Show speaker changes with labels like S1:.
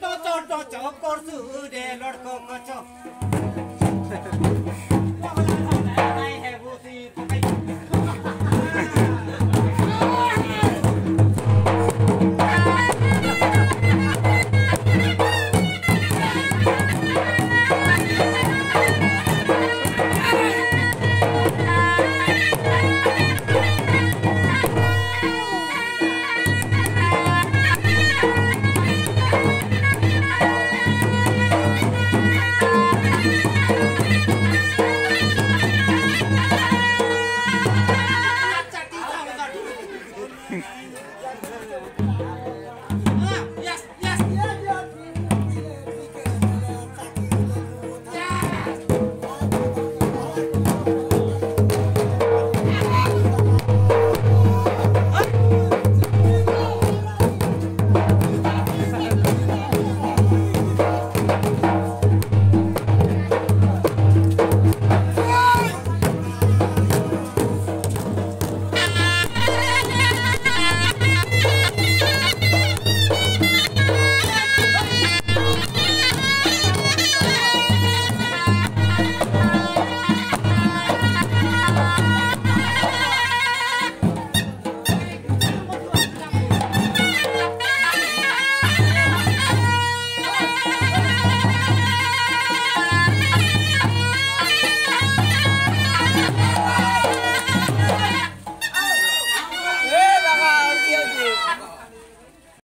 S1: Todo, todo, todo, por su de lo